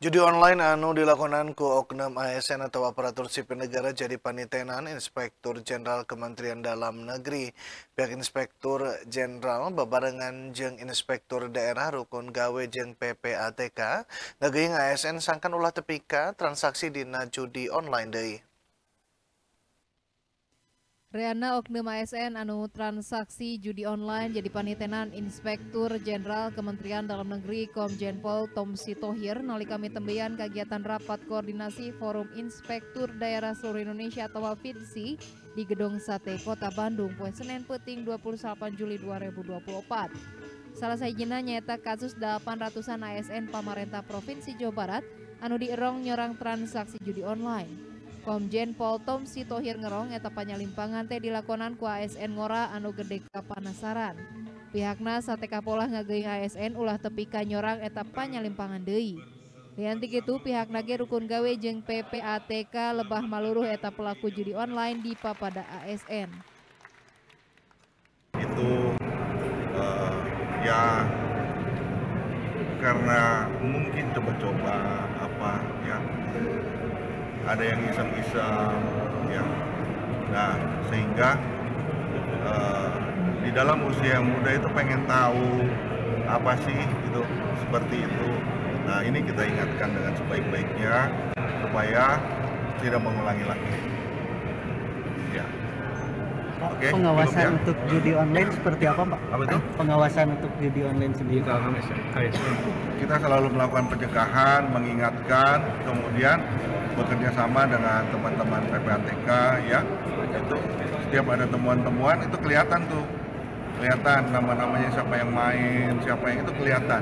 Judi online anu dilakonan ku oknum ASN atau aparatur sipil negara jadi panitenan Inspektur Jenderal Kementerian Dalam Negeri. Pihak Inspektur Jenderal bebarengan jeng Inspektur Daerah Rukun Gawe jeng PPATK ngegeing ASN sangkan ulah tepika transaksi dina judi online deui. Reana Oknum ASN anu transaksi judi online jadi panitenan Inspektur Jenderal Kementerian Dalam Negeri Komjen Pol Tom Sitohir nalika tembian kegiatan rapat koordinasi Forum Inspektur Daerah Seluruh Indonesia atau FIDSI di Gedung Sate Kota Bandung poe Senin Peting 28 Juli 2024. Salah sajina nyata kasus 800-an ASN pamarentah Provinsi Jawa Barat anu dierong nyorang transaksi judi online. Komjen Pol Tom Sitohir ngerong eta panyalimpangan teh dilakonan ku ASN Ngora anu gede kapanasaran. Pihakna sateka pola ngageing ASN ulah tepi nyorang eta panyalimpangan deui. Lianti itu pihak nage rukun gawe jeng PPATK lebah maluruh eta pelaku judi online di papada ASN. Itu uh, ya karena mungkin coba-coba apa ada yang iseng-iseng ya. Nah sehingga uh, di dalam usia muda itu pengen tahu apa sih itu seperti itu. Nah ini kita ingatkan dengan sebaik-baiknya supaya tidak mengulangi lagi Oke, pengawasan ya? untuk judi online seperti apa Pak? Apa itu? Pengawasan untuk judi online sendiri. Kita selalu melakukan pencegahan, mengingatkan, kemudian bekerja sama dengan teman-teman PPATK ya. Itu setiap ada temuan-temuan itu kelihatan tuh. Kelihatan nama-namanya siapa yang main siapa yang itu kelihatan.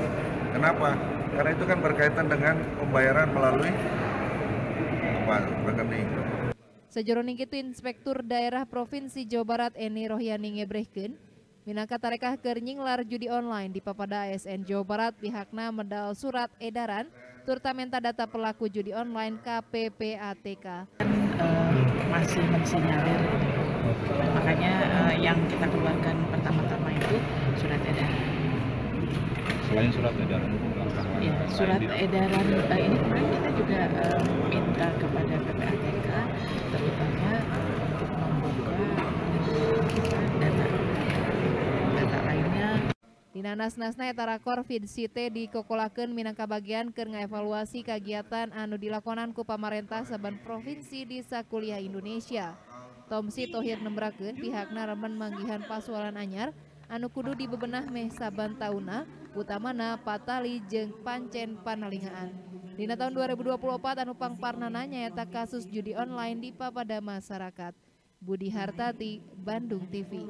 Kenapa? Karena itu kan berkaitan dengan pembayaran melalui apa rekening Sejroning itu Inspektur Daerah Provinsi Jawa Barat Eni Rohyani ngebrehkeun Minangka tarekah kernying lar judi online di Papada ASN Jawa Barat pihakna medal surat edaran turtamenta data pelaku judi online KPPATK. Kan, uh, masih mensinyalir makanya uh, yang kita keluarkan pertama-tama itu surat edaran. Selain surat edaran Ya, surat edaran uh, ini kemarin kita juga uh, minta kepada Dina nasnasna eta rakor Fidsite dikokolakeun minangka bagian keur ngaevaluasi kagiatan anu dilakonan ku pamarentah saban provinsi di sakuliah Indonesia. Tom Sitohir nembrakeun pihakna remen manggihan pasualan anyar anu kudu dibebenah meh saban tauna utamana patali jeung pancen panalingaan. Dina tahun 2024 anu pangparnana nyaeta kasus judi online di papada masyarakat. Budi Hartati, Bandung TV.